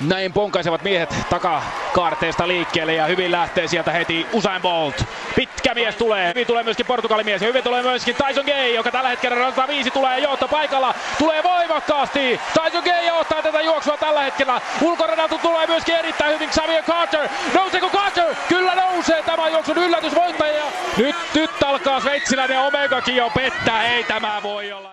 Näin ponkaisevat miehet takakaarteesta liikkeelle ja hyvin lähtee sieltä heti Usain Bolt. Pitkä mies tulee, hyvin tulee myöskin portugalimies ja hyvin tulee myöskin Tyson Gay, joka tällä hetkellä viisi tulee johto paikalla. Tulee voimakkaasti. Tyson Gay ottaa tätä juoksua tällä hetkellä. Ulkoradalta tulee myöskin erittäin hyvin Xavier Carter. Nouseeko Carter? Kyllä nousee tämä juoksun yllätysvoittaja. Nyt, nyt alkaa sveitsiläinen Omegakin jo pettää. Ei tämä voi olla.